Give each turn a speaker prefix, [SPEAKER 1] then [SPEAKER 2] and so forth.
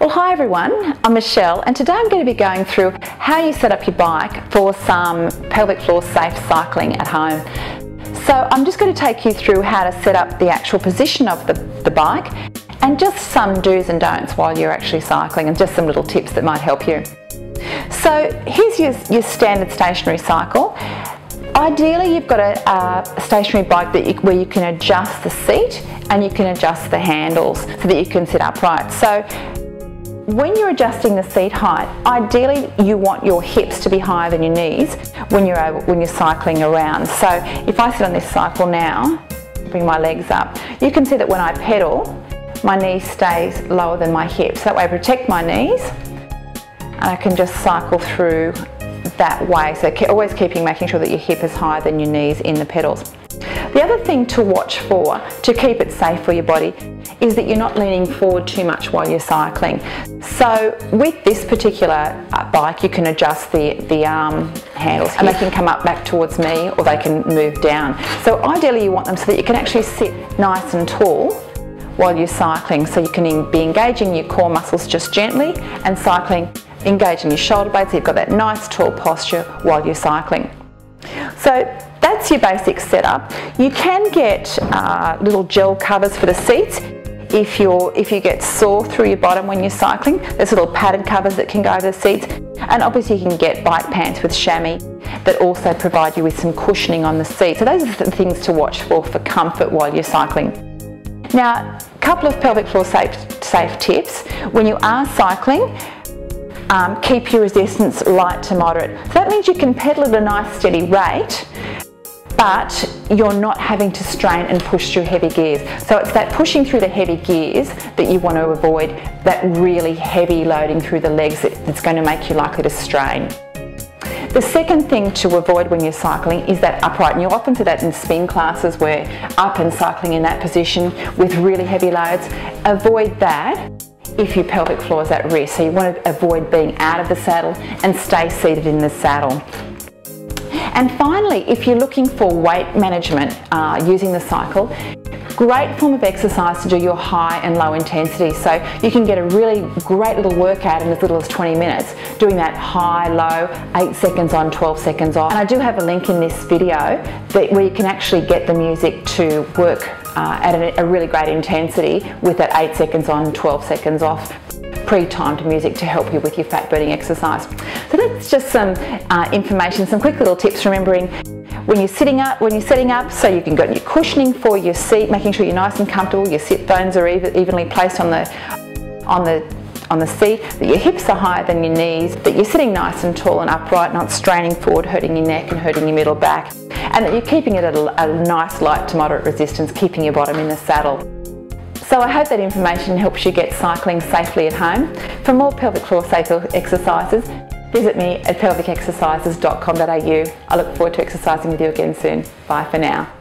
[SPEAKER 1] Well, hi everyone, I'm Michelle and today I'm going to be going through how you set up your bike for some pelvic floor safe cycling at home. So I'm just going to take you through how to set up the actual position of the, the bike and just some do's and don'ts while you're actually cycling and just some little tips that might help you. So here's your, your standard stationary cycle. Ideally, you've got a, a stationary bike that you, where you can adjust the seat and you can adjust the handles so that you can sit upright. So when you're adjusting the seat height, ideally you want your hips to be higher than your knees when you're able, when you're cycling around. So if I sit on this cycle now, bring my legs up, you can see that when I pedal, my knee stays lower than my hips. That way I protect my knees and I can just cycle through that way. So always keeping, making sure that your hip is higher than your knees in the pedals. The other thing to watch for to keep it safe for your body is that you're not leaning forward too much while you're cycling. So with this particular uh, bike, you can adjust the, the arm handles and they can come up back towards me or they can move down. So ideally you want them so that you can actually sit nice and tall while you're cycling. So you can be engaging your core muscles just gently and cycling, engaging your shoulder blades so you've got that nice tall posture while you're cycling. So that's your basic setup. You can get uh, little gel covers for the seats if you're if you get sore through your bottom when you're cycling. There's little padded covers that can go over the seats. And obviously you can get bike pants with chamois that also provide you with some cushioning on the seat. So those are the things to watch for for comfort while you're cycling. Now, a couple of pelvic floor safe, safe tips. When you are cycling, um, keep your resistance light to moderate. So that means you can pedal at a nice steady rate but you're not having to strain and push through heavy gears. So it's that pushing through the heavy gears that you want to avoid, that really heavy loading through the legs that's going to make you likely to strain. The second thing to avoid when you're cycling is that upright, and you often see that in spin classes where up and cycling in that position with really heavy loads. Avoid that if your pelvic floor is at risk. So you want to avoid being out of the saddle and stay seated in the saddle. And finally, if you're looking for weight management uh, using the cycle, great form of exercise to do your high and low intensity. So you can get a really great little workout in as little as 20 minutes, doing that high, low, 8 seconds on, 12 seconds off. And I do have a link in this video that, where you can actually get the music to work uh, at a, a really great intensity with that 8 seconds on, 12 seconds off pre-timed music to help you with your fat burning exercise. So that's just some uh, information, some quick little tips remembering when you're sitting up, when you're setting up, so you can get your cushioning for your seat, making sure you're nice and comfortable, your sit bones are evenly placed on the, on the on the seat, that your hips are higher than your knees, that you're sitting nice and tall and upright, not straining forward, hurting your neck and hurting your middle back, and that you're keeping it at a, a nice light to moderate resistance, keeping your bottom in the saddle. So I hope that information helps you get cycling safely at home. For more pelvic floor safe exercises, visit me at pelvicexercises.com.au. I look forward to exercising with you again soon. Bye for now.